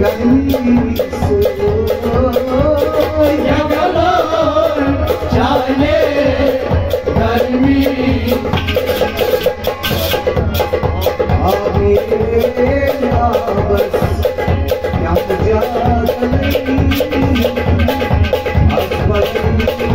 गली से जगलो जाने गर्मी आवे ना बस क्या जागली अस्मत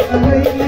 I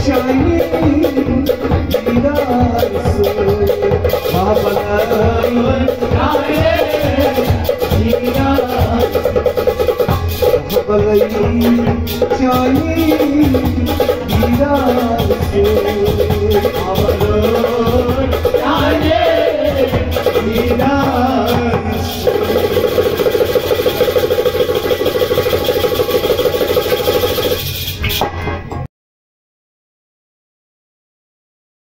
Chai, chai, chai, chai, chai, chai, chai, chai, chai,